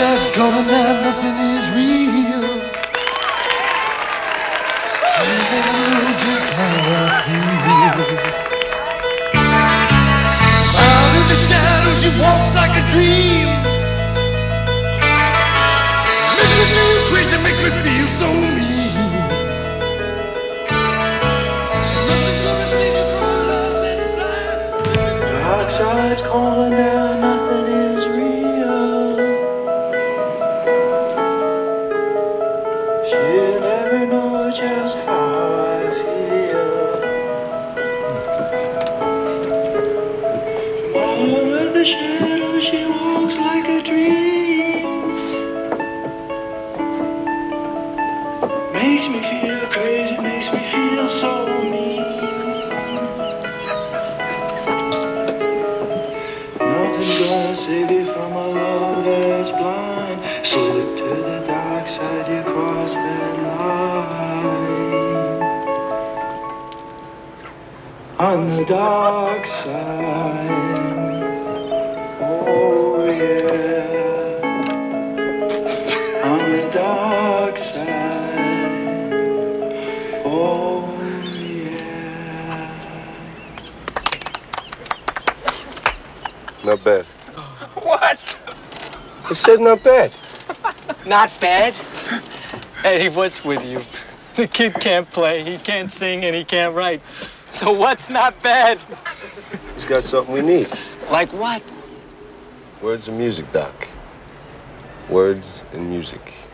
calling out, nothing is real. She never know just how I feel. Out in the shadows, she walks like a dream. Makes me feel crazy, makes me feel so mean. Save me from a love that's blind. Dark side's calling out, just how I feel. Out of the shadows, she walks like a dream. Makes me feel crazy, makes me feel so mean. Nothing's gonna save you from a love that's blind. Slip to the dark side, you cross that line. On the dark side. Oh, yeah. On the dark side. Oh, yeah. Not bad. What? I said not bad. Not bad? Eddie, what's with you? The kid can't play, he can't sing, and he can't write. So what's not bad? He's got something we need. Like what? Words and music, Doc. Words and music.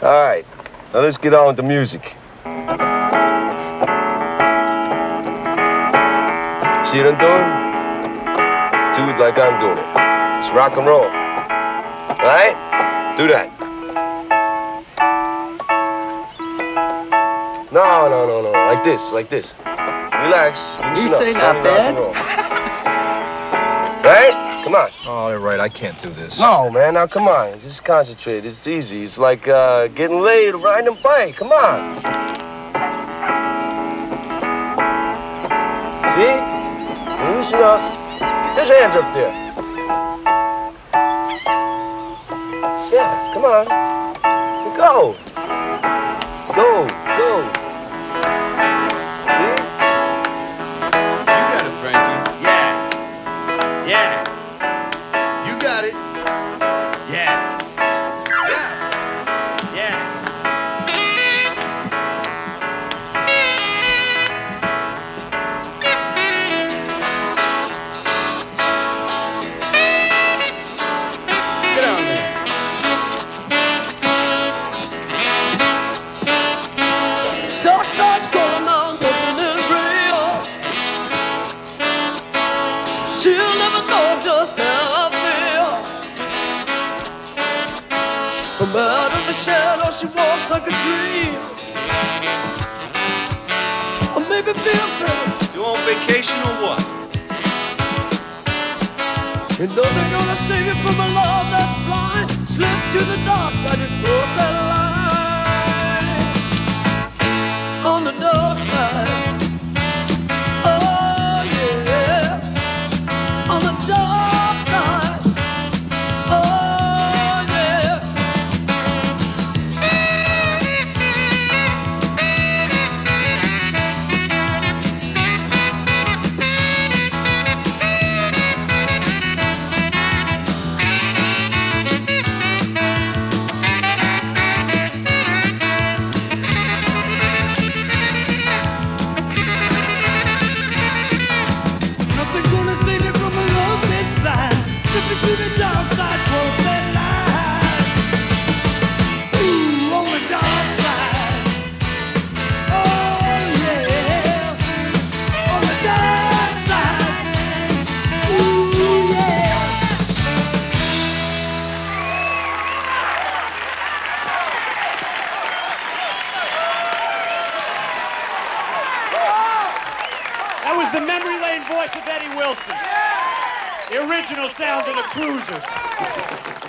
All right, now let's get on with the music. See what I'm doing? Do it like I'm doing it. It's rock and roll. All right? Do that. No, no, no, no. Like this, like this. Relax. You say not only bad? Right? Come on. Oh, you're right. I can't do this. No, man, now come on. Just concentrate. It's easy. It's like uh, getting laid or riding a bike. Come on. See? Loosen up. There's hands up there. Yeah, come on. Go. Go, got it. She walks like a dream. Maybe feel better. You on vacation or what? And nothing gonna save you from a love that's blind. Slip to the dark side and cross that line. On the dark side. The memory lane voice of Eddie Wilson. The original sound of the Cruisers.